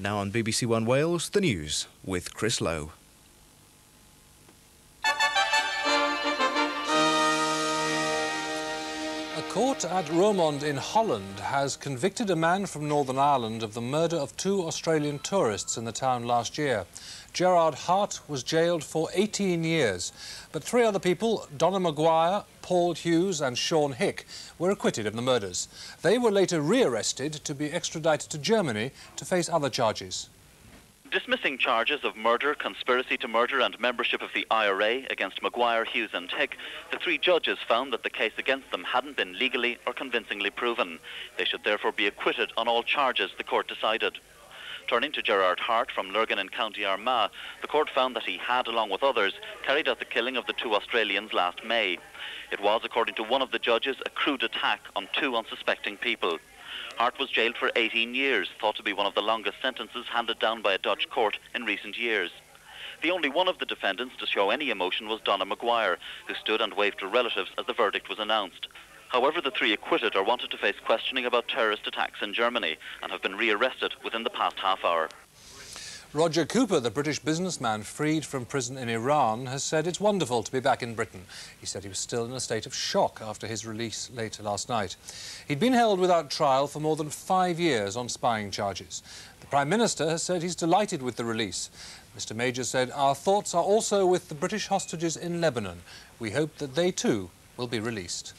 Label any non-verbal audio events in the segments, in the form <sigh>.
Now on BBC One Wales, the news with Chris Lowe. Court at Roermond in Holland has convicted a man from Northern Ireland of the murder of two Australian tourists in the town last year. Gerard Harte was jailed for 18 years, but three other people, Donna Maguire, Paul Hughes and Sean Hick, were acquitted of the murders. They were later rearrested to be extradited to Germany to face other charges. Dismissing charges of murder, conspiracy to murder, and membership of the IRA against Maguire, Hughes, and Hick, the three judges found that the case against them hadn't been legally or convincingly proven. They should therefore be acquitted on all charges, the court decided. Turning to Gerard Harte from Lurgan in County Armagh, the court found that he had, along with others, carried out the killing of the two Australians last May. It was, according to one of the judges, a crude attack on two unsuspecting people. Harte was jailed for 18 years, thought to be one of the longest sentences handed down by a Dutch court in recent years. The only one of the defendants to show any emotion was Donna Maguire, who stood and waved to relatives as the verdict was announced. However, the three acquitted are wanted to face questioning about terrorist attacks in Germany and have been rearrested within the past half hour. Roger Cooper, the British businessman freed from prison in Iran, has said it's wonderful to be back in Britain. He said he was still in a state of shock after his release later last night. He'd been held without trial for more than five years on spying charges. The Prime Minister has said he's delighted with the release. Mr Major said, Our thoughts are also with the British hostages in Lebanon. We hope that they too will be released.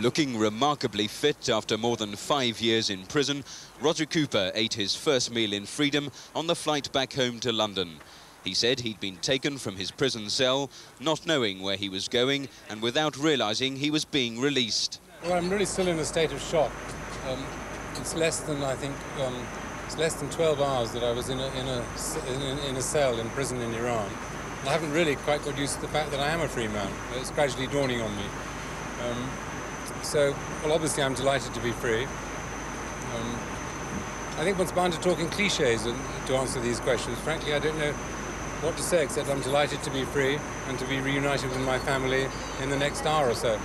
Looking remarkably fit after more than five years in prison, Roger Cooper ate his first meal in freedom on the flight back home to London. He said he'd been taken from his prison cell, not knowing where he was going and without realising he was being released. Well, I'm really still in a state of shock. Um, it's less than, I think, um, it's less than 12 hours that I was in a, in, a, in, a, in a cell in prison in Iran. I haven't really quite got used to the fact that I am a free man. It's gradually dawning on me. Um, so, well, obviously I'm delighted to be free. Um, I think one's bound to talk in cliches and, to answer these questions. Frankly, I don't know what to say except I'm delighted to be free and to be reunited with my family in the next hour or so.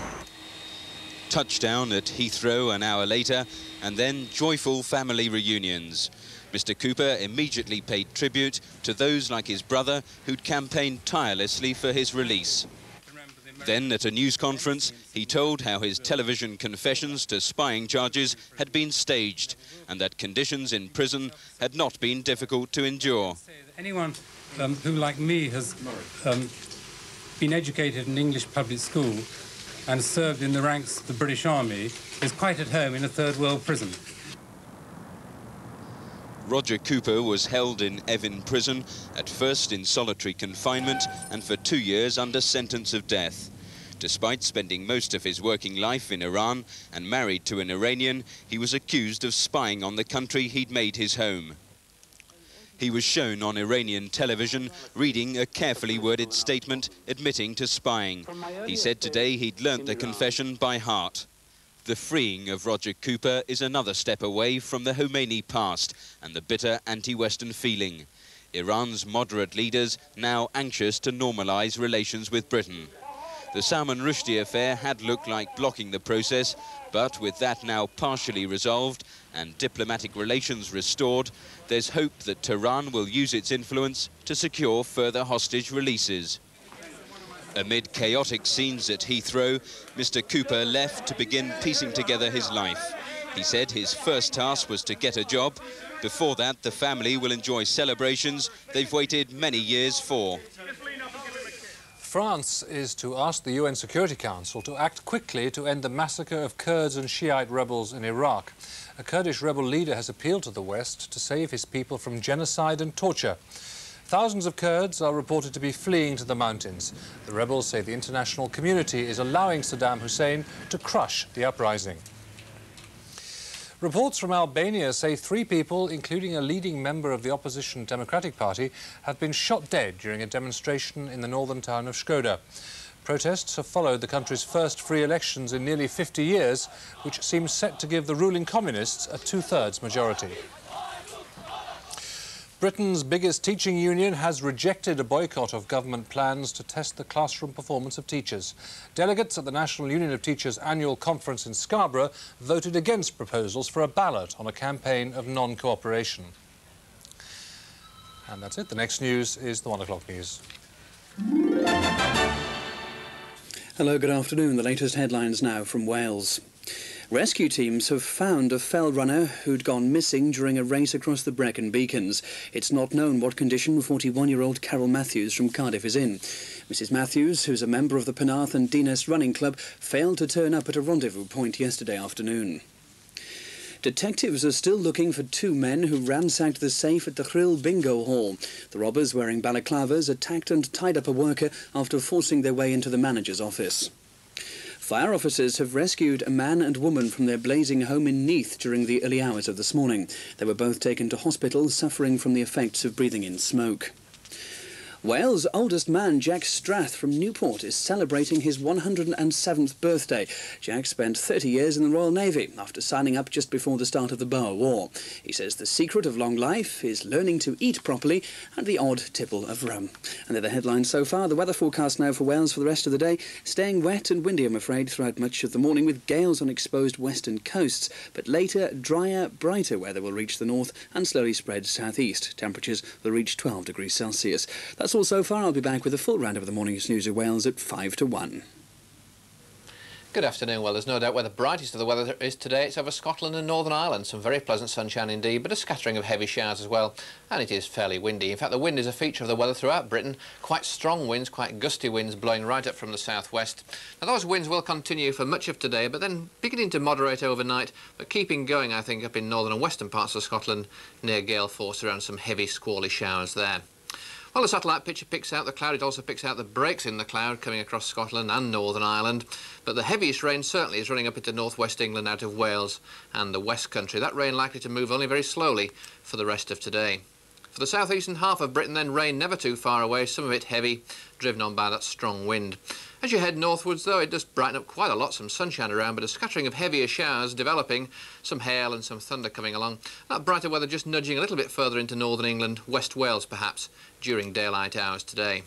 Touchdown at Heathrow an hour later, and then joyful family reunions. Mr Cooper immediately paid tribute to those like his brother who'd campaigned tirelessly for his release. Then, at a news conference, he told how his television confessions to spying charges had been staged and that conditions in prison had not been difficult to endure. Anyone um, who, like me, has um, been educated in English public school and served in the ranks of the British Army is quite at home in a third world prison. Roger Cooper was held in Evin prison, at first in solitary confinement and for two years under sentence of death. Despite spending most of his working life in Iran and married to an Iranian, he was accused of spying on the country he'd made his home. He was shown on Iranian television reading a carefully worded statement admitting to spying. He said today he'd learnt the confession by heart. The freeing of Roger Cooper is another step away from the Khomeini past and the bitter anti-Western feeling. Iran's moderate leaders now anxious to normalise relations with Britain. The Salman Rushdie affair had looked like blocking the process, but with that now partially resolved and diplomatic relations restored, there's hope that Tehran will use its influence to secure further hostage releases. Amid chaotic scenes at Heathrow, Mr Cooper left to begin piecing together his life. He said his first task was to get a job. Before that, the family will enjoy celebrations they've waited many years for. France is to ask the UN Security Council to act quickly to end the massacre of Kurds and Shiite rebels in Iraq. A Kurdish rebel leader has appealed to the West to save his people from genocide and torture. Thousands of Kurds are reported to be fleeing to the mountains. The rebels say the international community is allowing Saddam Hussein to crush the uprising. Reports from Albania say three people, including a leading member of the opposition Democratic Party, have been shot dead during a demonstration in the northern town of Shkodër. Protests have followed the country's first free elections in nearly 50 years, which seems set to give the ruling communists a two-thirds majority. Britain's biggest teaching union has rejected a boycott of government plans to test the classroom performance of teachers. Delegates at the National Union of Teachers annual conference in Scarborough voted against proposals for a ballot on a campaign of non-cooperation. And that's it. The next news is the one o'clock news. Hello, good afternoon. The latest headlines now from Wales. Rescue teams have found a fell runner who'd gone missing during a race across the Brecon Beacons. It's not known what condition 41-year-old Carol Matthews from Cardiff is in. Mrs Matthews, who's a member of the Penarth and Dinas Running Club, failed to turn up at a rendezvous point yesterday afternoon. Detectives are still looking for two men who ransacked the safe at the Chrill Bingo Hall. The robbers, wearing balaclavas, attacked and tied up a worker after forcing their way into the manager's office. Fire officers have rescued a man and woman from their blazing home in Neath during the early hours of this morning. They were both taken to hospital suffering from the effects of breathing in smoke. Wales' oldest man, Jack Strath from Newport, is celebrating his 107th birthday. Jack spent 30 years in the Royal Navy after signing up just before the start of the Boer War. He says the secret of long life is learning to eat properly and the odd tipple of rum. And they're the headlines so far. The weather forecast now for Wales for the rest of the day. Staying wet and windy, I'm afraid, throughout much of the morning with gales on exposed western coasts. But later, drier, brighter weather will reach the north and slowly spread southeast. Temperatures will reach 12 degrees Celsius. That's all so far. I'll be back with a full round of the morning's news of Wales at 5 to 1. Good afternoon. Well, there's no doubt where the brightest of the weather is today. It's over Scotland and Northern Ireland. Some very pleasant sunshine indeed, but a scattering of heavy showers as well. And it is fairly windy. In fact, the wind is a feature of the weather throughout Britain. Quite strong winds, quite gusty winds blowing right up from the southwest. Now, those winds will continue for much of today, but then beginning to moderate overnight, but keeping going, I think, up in northern and western parts of Scotland near gale force around some heavy squally showers there. Well, the satellite picture picks out the cloud. It also picks out the breaks in the cloud coming across Scotland and Northern Ireland. But the heaviest rain certainly is running up into northwest England out of Wales and the West Country. That rain likely to move only very slowly for the rest of today. For the southeastern half of Britain, then rain never too far away, some of it heavy, driven on by that strong wind. As you head northwards, though, it does brighten up quite a lot, some sunshine around, but a scattering of heavier showers developing, some hail and some thunder coming along. That brighter weather just nudging a little bit further into northern England, West Wales perhaps, during daylight hours today.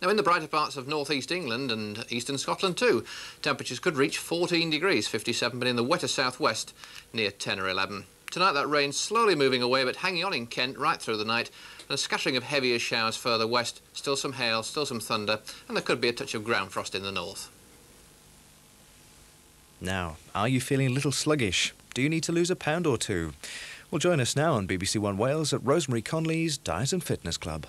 Now, in the brighter parts of northeast England and eastern Scotland too, temperatures could reach 14 degrees, 57, but in the wetter southwest, near 10 or 11. Tonight that rain slowly moving away but hanging on in Kent right through the night and a scattering of heavier showers further west, still some hail, still some thunder and there could be a touch of ground frost in the north. Now, are you feeling a little sluggish? Do you need to lose a pound or two? Well, join us now on BBC One Wales at Rosemary Conley's Diet and Fitness Club.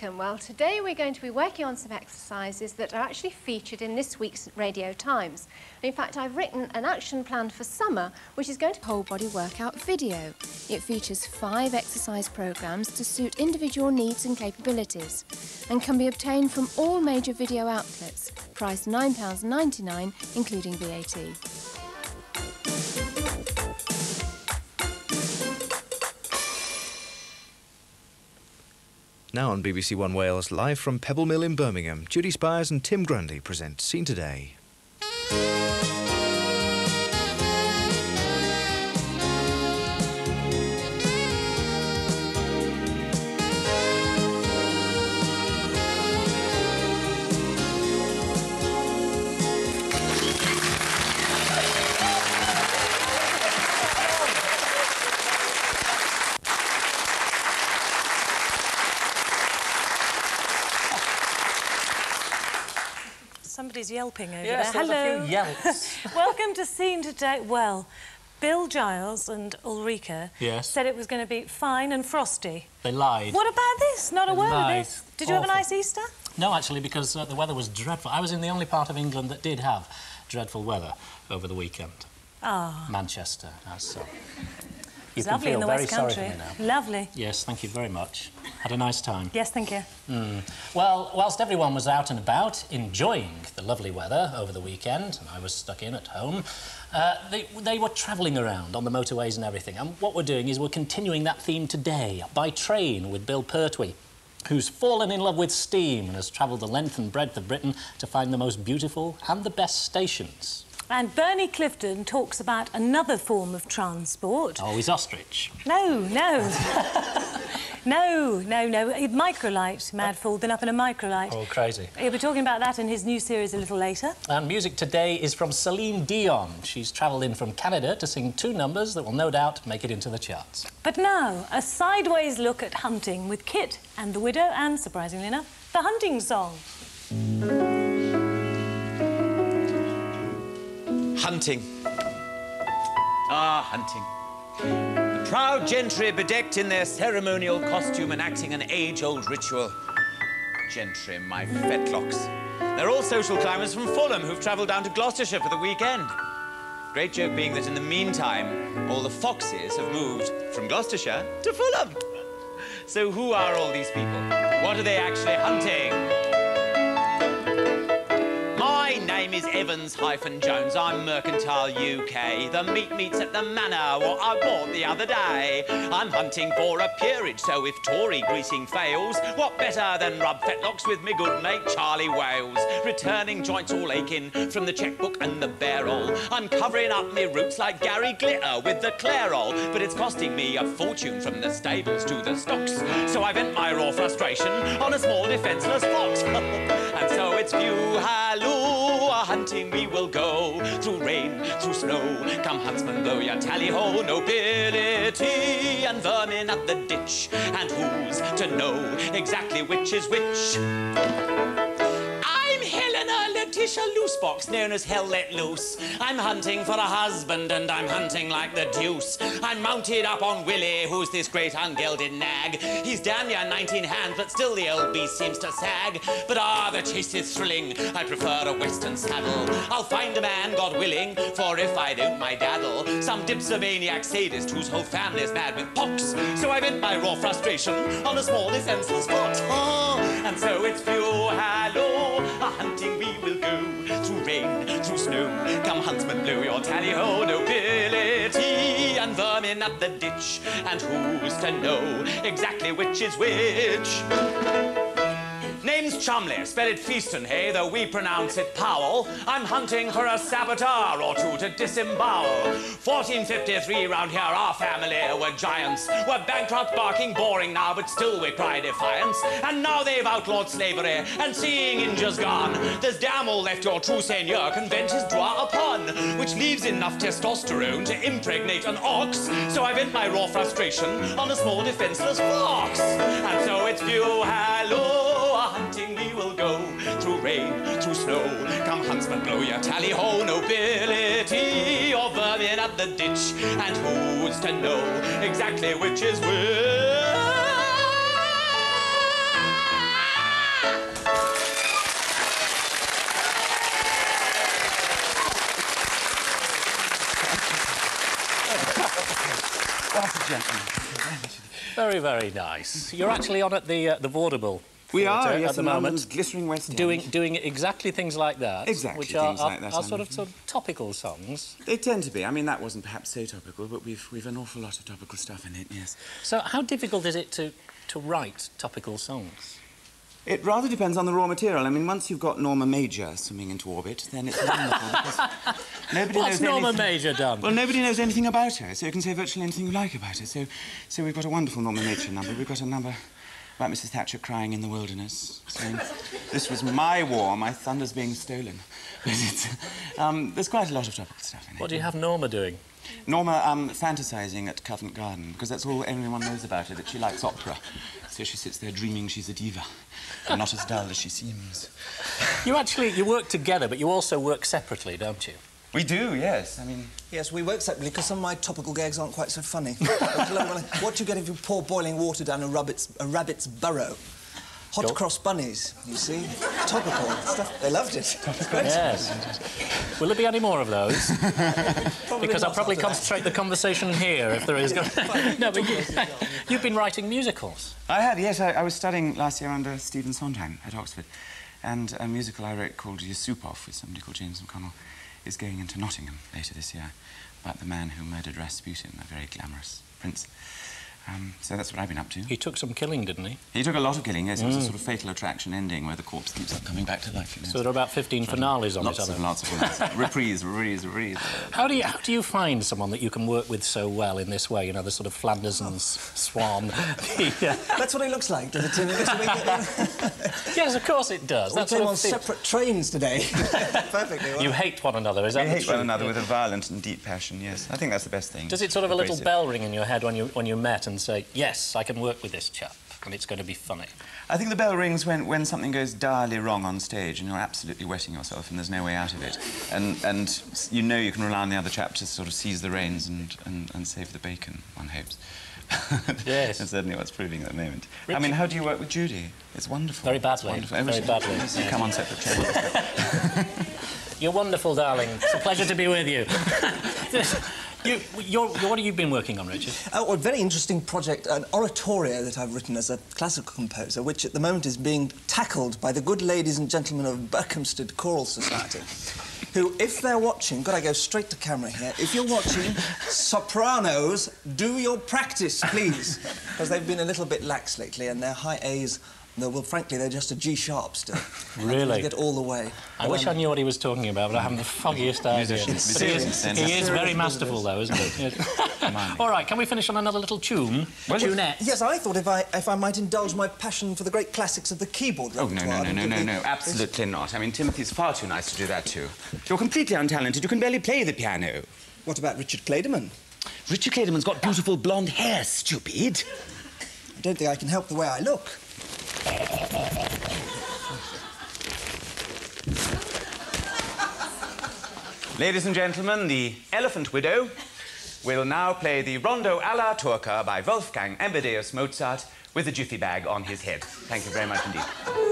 Welcome. Well, today we're going to be working on some exercises that are actually featured in this week's Radio Times. In fact, I've written an action plan for summer, which is going to whole body workout video. It features five exercise programs to suit individual needs and capabilities and can be obtained from all major video outlets, priced £9.99, including VAT. Now on BBC One Wales, live from Pebble Mill in Birmingham, Judi Spiers and Tim Grundy present Scene Today. Yelping over Yes, there. Hello. yelps. <laughs> Welcome to Scene Today. Well, Bill Giles and Ulrika Yes. said it was going to be fine and frosty. They lied. What about this? Not a word lied. of this. Did you have a nice Easter? No, actually, because uh, the weather was dreadful. I was in the only part of England that did have dreadful weather over the weekend. Ah. Manchester, as so. It's can lovely feel in the very West sorry Country. for me now. Lovely. Yes, thank you very much. Had a nice time. Yes, thank you. Mm. Well, whilst everyone was out and about enjoying the lovely weather over the weekend, and I was stuck in at home, uh, they, they were travelling around on the motorways and everything. And what we're doing is we're continuing that theme today by train with Bill Pertwee who's fallen in love with steam and has travelled the length and breadth of Britain to find the most beautiful and the best stations. And Bernie Clifton talks about another form of transport. Oh, he's ostrich. No, no. <laughs> no, no, no. Microlight, Mad Fool, been up in a microlight. Oh, crazy. He'll be talking about that in his new series a little later. And music today is from Celine Dion. She's travelled in from Canada to sing two numbers that will no doubt make it into the charts. But now, a sideways look at hunting with Kit and the Widow and, surprisingly enough, the hunting song. Hunting. Ah, hunting. The proud gentry bedecked in their ceremonial costume and acting an age-old ritual. Gentry, my fetlocks. They're all social climbers from Fulham who've travelled down to Gloucestershire for the weekend. Great joke being that in the meantime, all the foxes have moved from Gloucestershire to Fulham. So who are all these people? What are they actually hunting? Is Evans-Jones. I'm Mercantile UK. The meat meets at the manor, what I bought the other day. I'm hunting for a peerage, so if Tory greasing fails, what better than rub fetlocks with me good mate Charlie Wales? Returning joints all aching from the checkbook and the barrel. I'm covering up me roots like Gary Glitter with the Clairol, but it's costing me a fortune from the stables to the stocks. So I vent my raw frustration on a small defenceless fox. <laughs> and so it's few halloo, hunting we will go through rain, through snow. Come huntsman, blow your tally ho, nobility and vermin at the ditch. And who's to know exactly which is which? Letitia Loosebox, known as Hell Let Loose. I'm hunting for a husband and I'm hunting like the deuce. I'm mounted up on Willie, who's this great ungelded nag. He's damn near 19 hands, but still the old beast seems to sag. But ah, the chase is thrilling, I prefer a western saddle. I'll find a man, God willing, for if I don't, my daddle. Some dipsomaniac sadist whose whole family's mad with pox. So I vent my raw frustration on a small defenseless fox. Oh, and so it's few hello, hunting we will go through rain, through snow. Come huntsman, blow your tally ho, nobility and vermin at the ditch. And who's to know exactly which is which? Name's Chumley, spell it Feaston, hey, though we pronounce it Powell. I'm hunting for a saboteur or two to disembowel. 1453 round here, our family were giants. We're bankrupt, barking, boring now, but still we cry defiance. And now they've outlawed slavery, and seeing India's gone, there's damn left your true seigneur can vent his droit upon, which leaves enough testosterone to impregnate an ox. So I vent my raw frustration on a small defenseless fox. And so it's few hello, Huntsman, blow your tally ho, nobility or vermin at the ditch. And who's to know exactly which is which? Very, very nice. You're actually on at the uh, the Vaudeville. We are, yes, at the moment. London's glittering West End. Doing doing exactly things like that. Exactly which are, are, like that, are sort of sort of topical songs. They tend to be. I mean, that wasn't perhaps so topical, but we've we've an awful lot of topical stuff in it. Yes. So how difficult is it to to write topical songs? It rather depends on the raw material. I mean, once you've got Norma Major swimming into orbit, then it's wonderful. <laughs> nobody What's knows Norma anything- Major done? Well, nobody knows anything about her, so you can say virtually anything you like about her. So, so we've got a wonderful Norma Major number. We've got a number about Mrs. Thatcher crying in the wilderness, saying, "This was my war, my thunder's being stolen." <laughs> Um, there's quite a lot of topical stuff in it. What do you have Norma doing? Norma um, fantasising at Covent Garden, because that's all anyone knows about her, that she likes opera. So she sits there dreaming she's a diva, and not as dull as she seems. You actually you work together, but you also work separately, don't you? We do, yes. I mean, Yes, we work separately because some of my topical gags aren't quite so funny. <laughs> what do you get if you pour boiling water down a rabbit's, a rabbit's burrow? Hot Go- cross bunnies, you see. Topical stuff. They loved it. Yes. Will there be any more of those? <laughs> because I'll probably after that. concentrate the conversation here if there is. <laughs> no, but you, you've been writing musicals. I have, yes. I, I was studying last year under Stephen Sondheim at Oxford. And a musical I wrote called Yusupov with somebody called James McConnell is going into Nottingham later this year about the man who murdered Rasputin, a very glamorous prince. Um, so that's what I've been up to. He took some killing, didn't he? He took a lot of killing, yes. It was a Mm. sort of fatal attraction ending where the corpse keeps on coming back to life, you know. So there are about 15 finales on lots it, are of, there? lots of finales. <laughs> reprise, reprise, reprise. How do you how do you find someone that you can work with so well in this way? You know, the sort of Flanders and Swan. <laughs> the, uh, That's what he looks like, does it, Tim? Looks a bit- yes, of course it does. We That came on thing. separate trains today. <laughs> Perfectly. You hate one another, is that We the hate one truth? another with a violent and deep passion, yes. I think that's the best thing. Does it sort of a little it. bell ring in your head when you when you met and say, "Yes, I can work with this chap, and it's going to be funny"? I think the bell rings when, when something goes direly wrong on stage and you're absolutely wetting yourself and there's no way out of it. And, and you know you can rely on the other chap to sort of seize the reins and, and, and save the bacon, one hopes. <laughs> Yes. That's certainly what's proving at the moment. I mean, how do you work with Judi? It's wonderful. Very badly, wonderful. very badly, <laughs> you come on separate <laughs> trains. You're wonderful, darling. It's a pleasure to be with you. You you're, what have you been working on, Richard? Uh, well, a very interesting project, an oratorio that I've written as a classical composer, which at the moment is being tackled by the good ladies and gentlemen of Berkhamsted Choral Society, <laughs> who, if they're watching, got to go straight to camera here. If you're watching, sopranos, do your practice, please, <laughs> because they've been a little bit lax lately, and their high A's. No, well, frankly, they're just a G sharp still. <laughs> Really? You get all the way. I wish I um, knew what he was talking about, but I haven't the foggiest idea. Musicians, But he is, he is very masterful, though, isn't he? Yes. <laughs> All right, can we finish on another little tune? Tunette. Yes, I thought if I if I might indulge my passion for the great classics of the keyboard Oh, no, no, repertoire, no, no, no, no, absolutely not. I mean, Timothy's far too nice to do that too. You're completely untalented. You can barely play the piano. What about Richard Clayderman? Richard Clayderman's got beautiful blonde hair, stupid. I don't think I can help the way I look. Ladies and gentlemen, the Elephant Widow will now play the Rondo alla Turca by Wolfgang Amadeus Mozart with a jiffy bag on his head. Thank you very much indeed.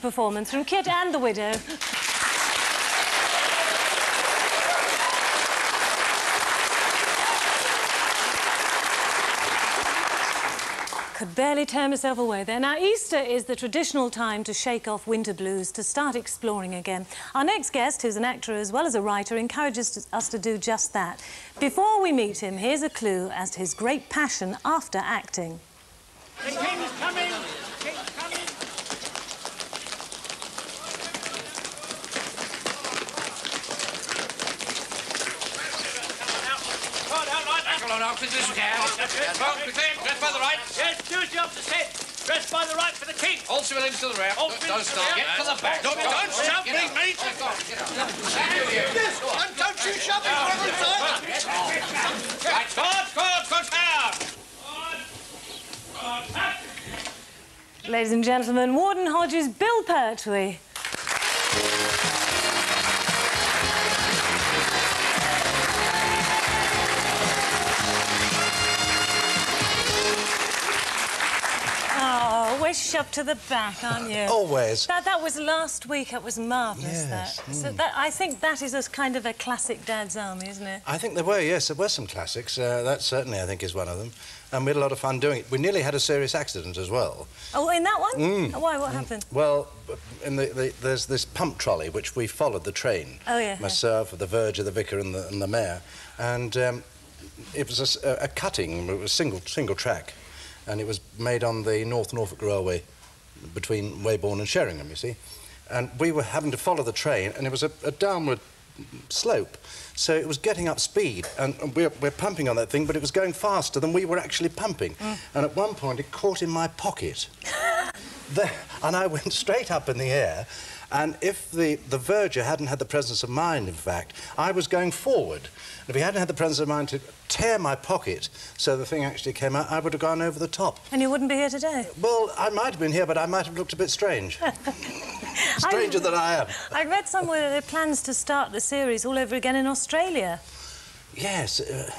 Performance from Kit and the Widow. Could barely tear myself away there. Now, Easter is the traditional time to shake off winter blues, to start exploring again. Our next guest, who's an actor as well as a writer, encourages us to do just that. Before we meet him, here's a clue as to his great passion after acting. The king's coming! King's coming! Come on out, on, Hopkins, this can. Well, we think, dress by the right. Yes, do as the officer said. Dress by the right for the king. All civilians to the rear. All Don't civilians to start. the Get to the back. Don't- don't shove me, mate. Yes, and don't you shove me from the side. Right, Good, good, good, down. Ladies and gentlemen, Warden Hodges' Bill Pertwee. Shoved to the back, aren't you? <laughs> Always. That, that was last week. It was marvellous, Yes, that. So mm. that. I think that is a kind of a classic Dad's Army, isn't it? I think there were, yes, there were some classics. Uh, that certainly, I think, is one of them. And we had a lot of fun doing it. We nearly had a serious accident as well. Oh, in that one? Mm. Why? What happened? Well, in the, the, there's this pump trolley which we followed the train. Oh, yeah, yeah. Myself, the verger, the vicar, and the, and the mayor. And um, it was a cutting, it was single, single track. And it was made on the North Norfolk Railway between Weybourne and Sheringham, you see. And we were having to follow the train, and it was a, a downward slope. So it was getting up speed, and we're, we're pumping on that thing, but it was going faster than we were actually pumping. Mm. And at one point, it caught in my pocket. <laughs> there, and I went <laughs> straight up in the air, And if the, the verger hadn't had the presence of mind, in fact, I was going forward. And if he hadn't had the presence of mind to tear my pocket so the thing actually came out, I would have gone over the top. And you wouldn't be here today? Well, I might have been here, but I might have looked a bit strange. <laughs> Stranger than I am. I read somewhere that there are plans to start the series all over again in Australia. Yes, uh,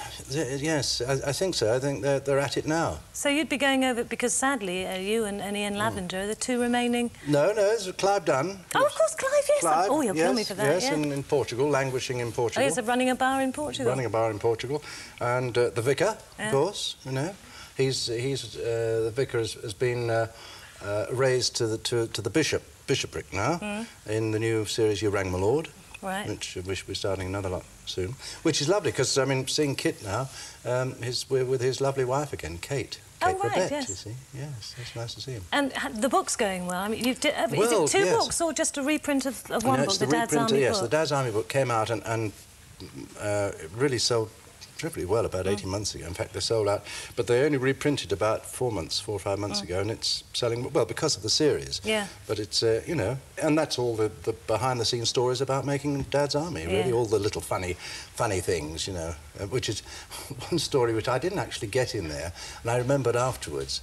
yes, I, I think so. I think they're, they're at it now. So you'd be going over because sadly uh, you and, and Hmm. Ian Lavender are the two remaining. No, no, it's Clive Dunn. Oh, of course, Clive. Yes. Clive, oh, you'll yes, kill me for that. Yes, yeah. in, in Portugal, languishing in oh, Portugal. yes, running a bar in Portugal. running a bar in Portugal, and uh, the vicar, Yeah. of course, you know, he's he's uh, the vicar has, has been uh, uh, raised to the to, to the bishop bishopric now Mm. in the new series You Rang My Lord, Right. which we should be starting another lot soon, which is lovely because I mean seeing Kit now, um, his we're with his lovely wife again, Kate. Oh, Kate right, Babette, yes. you see, yes, it's nice to see him. And the book's going well. I mean, you've di- uh, Well, is it two yes. books or just a reprint of, of one No, book, it's the, Dad's reprint, Army yes, book? the Dad's Army book came out and, and uh, really sold terribly well about Mm. 18 months ago. In fact, they sold out, but they only reprinted about four months, four or five months Mm. ago, and it's selling well because of the series. Yeah. But it's uh, you know, and that's all the, the behind-the-scenes stories about making Dad's Army. Really, Yeah. all the little funny, funny things, you know. Uh, which is <laughs> one story which I didn't actually get in there, and I remembered afterwards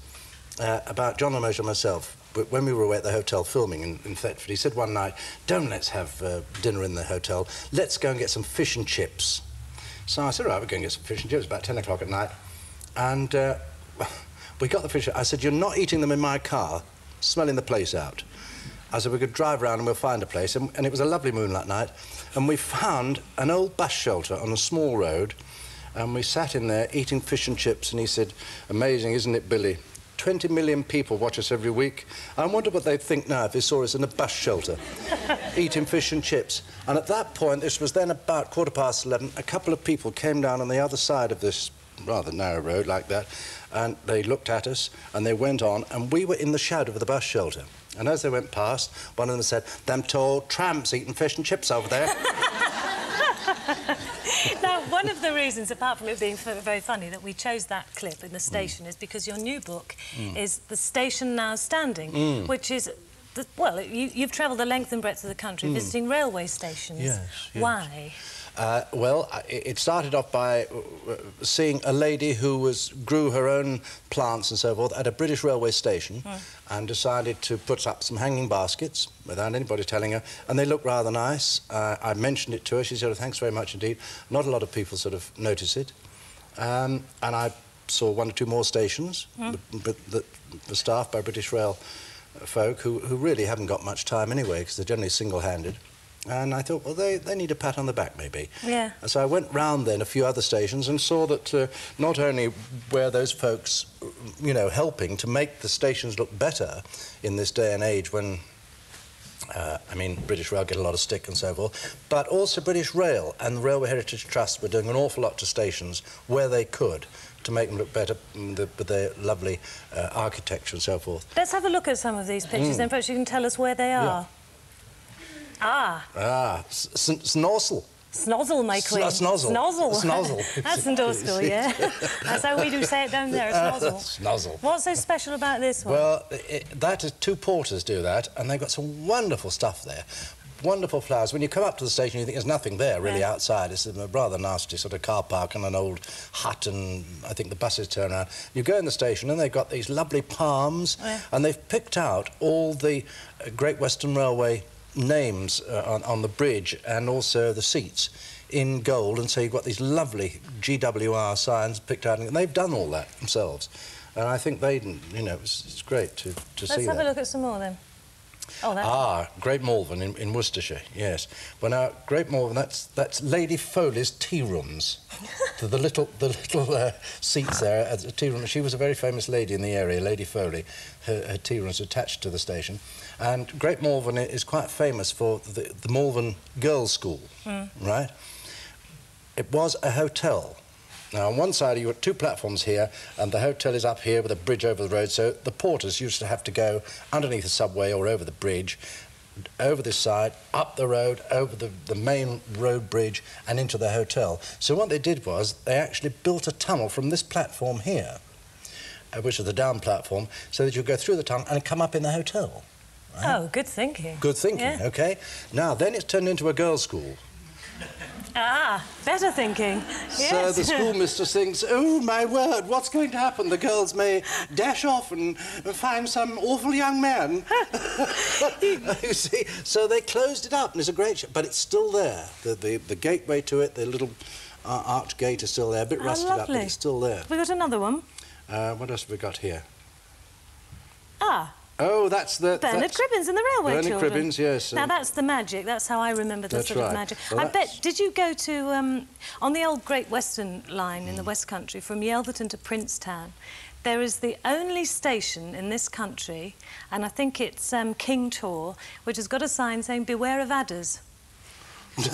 uh, about John Le Mesurier and myself. But when we were away at the hotel filming in, in Thetford, he said one night, "Don't let's have uh, dinner in the hotel. Let's go and get some fish and chips." So I said, "Right, we're going to get some fish and chips." About ten o'clock at night, and uh, <laughs> we got the fish. I said, "You're not eating them in my car, smelling the place out." I said, "We could drive around and we'll find a place." And, and it was a lovely moonlight night, and we found an old bus shelter on a small road, and we sat in there eating fish and chips. And he said, "Amazing, isn't it, Billy?" 20 million people watch us every week. I wonder what they'd think now if they saw us in a bus shelter <laughs> eating fish and chips. And at that point, this was then about quarter past 11, a couple of people came down on the other side of this rather narrow road like that, and they looked at us and they went on, and we were in the shadow of the bus shelter. And as they went past, one of them said, Them tall tramps eating fish and chips over there. <laughs> one of the reasons, apart from it being very funny, that we chose that clip in the station is because your new book Mm. is The Station Now Standing, Mm. which is, the, well, you, you've travelled the length and breadth of the country Mm. visiting railway stations. Yes, yes. Why? Uh, well, it started off by uh, uh, seeing a lady who was grew her own plants and so forth at a British railway station, Mm. and decided to put up some hanging baskets without anybody telling her, and they looked rather nice. Uh, I mentioned it to her. She said, oh, "Thanks very much indeed." Not a lot of people sort of notice it, um, and I saw one or two more stations, Mm. but, but the, the staff by British Rail folk who, who really haven't got much time anyway because they're generally single-handed. And I thought, well, they, they need a pat on the back, maybe. Yeah. And so I went round then a few other stations and saw that uh, not only were those folks, you know, helping to make the stations look better in this day and age when, uh, I mean, British Rail get a lot of stick and so forth, but also British Rail and the Railway Heritage Trust were doing an awful lot to stations where they could to make them look better mm, the, with their lovely uh, architecture and so forth. Let's have a look at some of these pictures, Mm. then perhaps you can tell us where they are. Ah, Ah, S- S- Snozzle, my queen. snozzle. Snozzle. Snozzle. <laughs> That's in Dorstall, yeah. <laughs> That's how we do say it down there, a snozzle. Snozzle. What's so special about this one? Well, it, that is two porters do that, and they've got some wonderful stuff there. Wonderful flowers. When you come up to the station, you think there's nothing there really Yeah. outside. It's a rather nasty sort of car park and an old hut, and I think the buses turn around. You go in the station, and they've got these lovely palms, Yeah. and they've picked out all the uh, Great Western Railway names uh, on, on the bridge and also the seats in gold, and so you've got these lovely GWR signs picked out, and they've done all that themselves. And I think they, you know, it's, it's great to, to Let's see have that. a look at some more then. Oh, that. Ah, Great Malvern in, in Worcestershire, yes. Well, now, Great Malvern, that's, that's Lady Foley's tea rooms. <laughs> the, the little, the little uh, seats there at the tea room. She was a very famous lady in the area, Lady Foley. Her, her tea rooms attached to the station. And Great Malvern is quite famous for the, the Malvern Girls' School, Mm. right? It was a hotel. Now, on one side, you've got two platforms here, and the hotel is up here with a bridge over the road, so the porters used to have to go underneath the subway or over the bridge, over this side, up the road, over the, the main road bridge, and into the hotel. So what they did was they actually built a tunnel from this platform here, which is the down platform, so that you go through the tunnel and come up in the hotel. Oh, good thinking. Good thinking, Yeah. okay? Now, then it's turned into a girls' school. Ah, better thinking. Yes. So the schoolmistress <laughs> thinks, oh, my word, what's going to happen? The girls may dash off and find some awful young man. <laughs> <laughs> you see, so they closed it up, and it's a great show. But it's still there. The, the, the gateway to it, the little uh, arch gate is still there, a bit Oh, rusted up, but it's still there. Have we got another one. Uh, what else have we got here? Ah, Oh, that's the... Bernard that's- Cribbins and the Railway Bernard Children. Cribbins, yes. Now that's the magic. That's how I remember the That's sort of right. magic. Well, I that's- bet. Did you go to um, on the old Great Western line Mm. in the West Country from Yelverton to Princetown? There is the only station in this country, and I think it's um, King Tor, which has got a sign saying "Beware of adders." <laughs>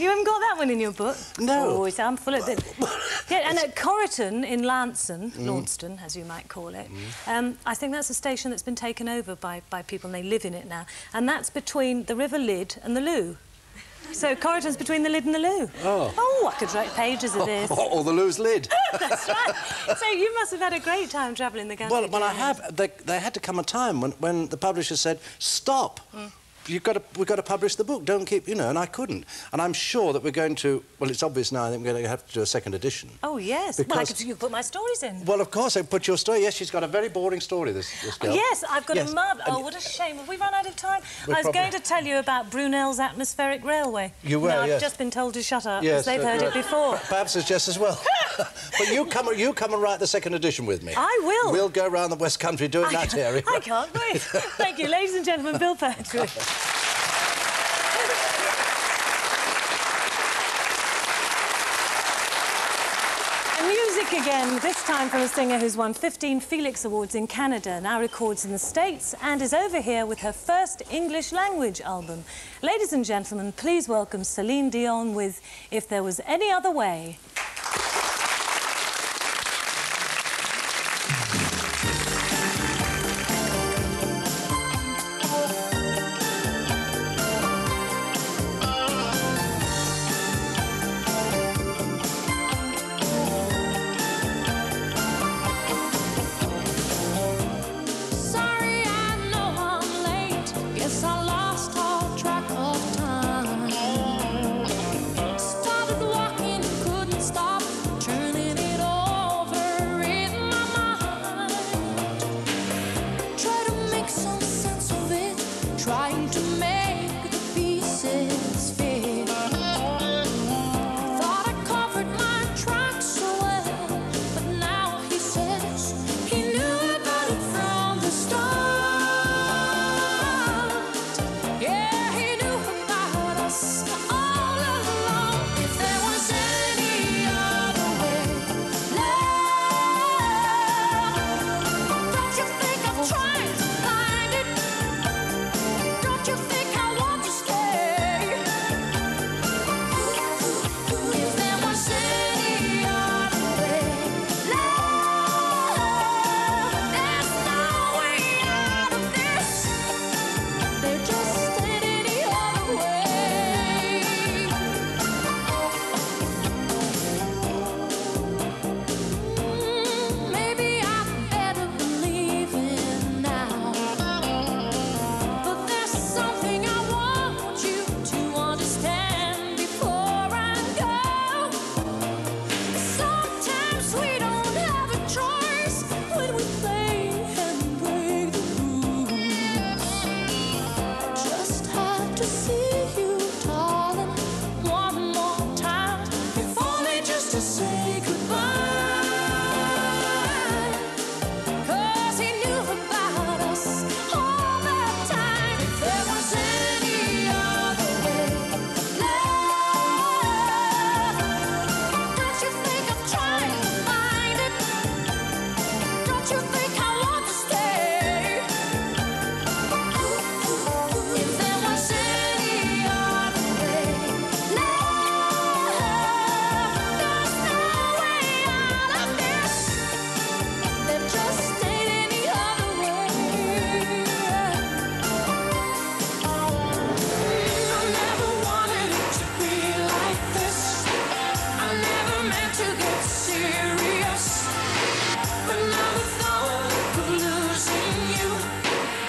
You haven't got that one in your book? No. Oh, it's, I'm full of it. <laughs> Yeah, and at Coryton in Lanson, Mm. Launceston, as you might call it, um, I think that's a station that's been taken over by, by people and they live in it now. And that's between the River Lid and the Loo. So Coryton's between the Lid and the Loo. Oh. Oh, I could write pages of this. <laughs> or the loose lid. <laughs> that's right. So you must have had a great time travelling the country. Well, well, I have. There, there had to come a time when, when the publisher said, "Stop! Mm. You've got to, we've got to publish the book. Don't keep, you know." And I couldn't. And I'm sure that we're going to. Well, it's obvious now. I think we're going to have to do a second edition. Oh, yes. well, I Because- could, you put my stories in. Well, of course, I put your story. Yes, she's got a very boring story. This, this girl. Yes, I've got Yes, a marvel. Oh, what a shame. Have we run out of time? We're I was probably- going to tell you about Brunel's atmospheric railway. You were, no, I've yes. just been told to shut up Yes, because they've uh, heard it before. <laughs> Perhaps it's just as well. <laughs> but you come, you come and write the second edition with me. I will. We'll go round the West Country doing that area. I can't wait. <laughs> Thank you, ladies and gentlemen, Bill Pertwee. Music again, this time from a singer who's won 15 Felix Awards in Canada, now records in the States, and is over here with her first English language album. Ladies and gentlemen, please welcome Celine Dion with If There Was Any Other Way.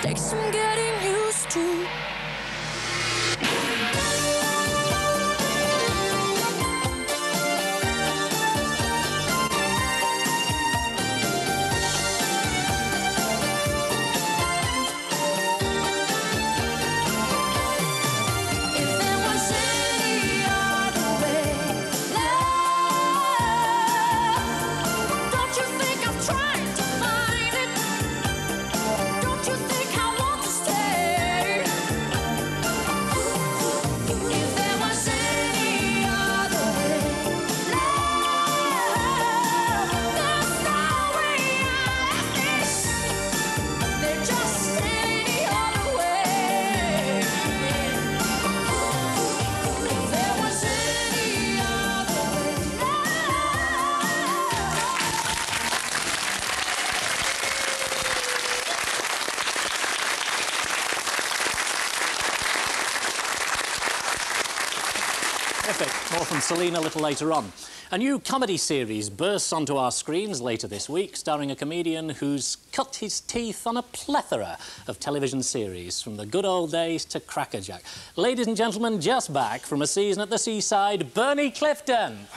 Takes me more from Celine a little later on. A new comedy series bursts onto our screens later this week, starring a comedian who's cut his teeth on a plethora of television series, from the good old days to Crackerjack. Ladies and gentlemen, just back from a season at the seaside, Bernie Clifton.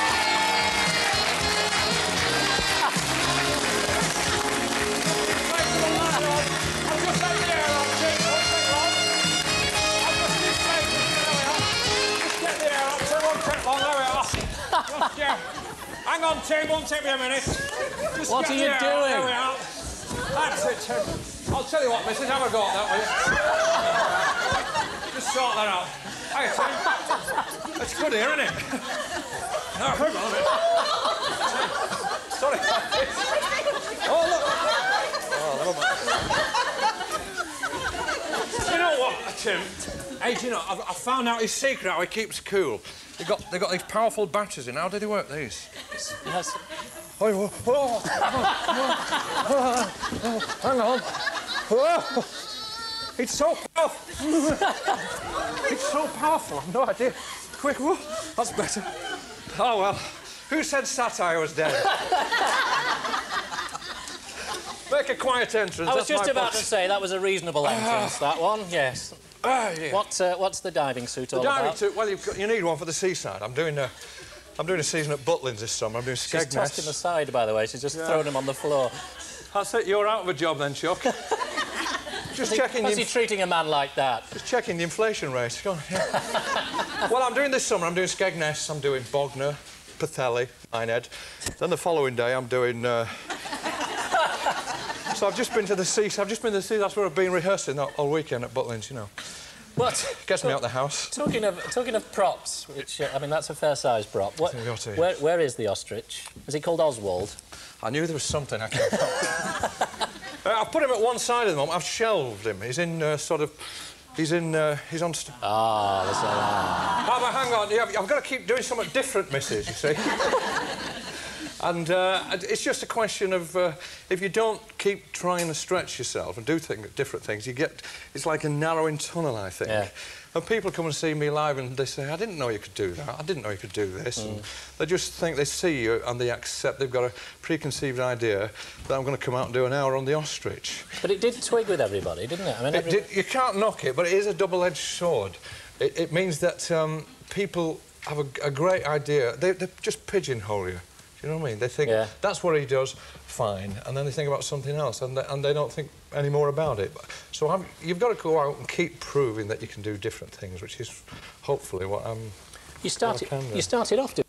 <laughs> Hang on, Tim, won't take me a minute. Just What are you doing? There we are. That's it, Tim. I'll tell you what, missus, have a go at that, will you? Just sort that out. Hey, Tim. It's good here, isn't it? No, hang on a minute. Sorry. Oh, look. Oh, never mind. You know what, Tim? Hey, do you know, I've, I found out his secret how he keeps cool. They got they got these powerful batteries in. How did he work these? Yes. Oh, oh, oh, oh, oh, hang on. Oh, it's so powerful. it's so powerful. I've no idea. Quick, whoa, that's better. Oh well. Who said satire was dead? Make a quiet entrance. I was just about to say that was a reasonable ah. entrance, that one, yes. Ah, yeah. What, uh, what's the diving suit The all diving about? suit, well, you've got, you need one for the seaside. I'm doing a, I'm doing a season at Butlins this summer. I'm doing Skegness. She's tossed him aside, by the way. She's just Yeah. thrown him on the floor. That's it. You're out of a job then, Chuck. <laughs> Just How's checking. how's he treating a man like that? Just checking the inflation rate. Go on. yeah. <laughs> well, I'm doing this summer. I'm doing Skegness. I'm doing Bognor, Pwllheli, Minehead. Then the following day, I'm doing. Uh... so I've just been to the sea. I've just been to the sea. That's where I've been rehearsing all, all weekend at Butlins. You know. What? Gets me out the house. Talking of talking of props, which uh, I mean that's a fair-sized prop. What, think we ought to- where, where is the ostrich? Is he called Oswald? I knew there was something I can't. <laughs> uh, I've put him at one side at the moment. I've shelved him. He's in uh, sort of. He's in. Uh, he's on. St- Ah, that's. a... Oh, but hang on. Yeah, I've got to keep doing something different, missus, you see. <laughs> and uh, it's just a question of uh, if you don't keep trying to stretch yourself and do thing, different things, you get... It's like a narrowing tunnel, I think. Yeah. And people come and see me live and they say, I didn't know you could do that. I didn't know you could do this. And they just think they see you and they accept they've got a preconceived idea that I'm going to come out and do an hour on the ostrich. But it did twig with everybody, didn't it? I mean, It every... did- you can't knock it, but it is a double-edged sword. It, it means that um, people have a, a great idea. They, they just pigeonhole you. You know what I mean? They think Yeah. that's what he does, fine, and then they think about something else, and they, and they don't think any more about it. So I'm, you've got to go out and keep proving that you can do different things, which is hopefully what I'm. You started, what I can do. you started off doing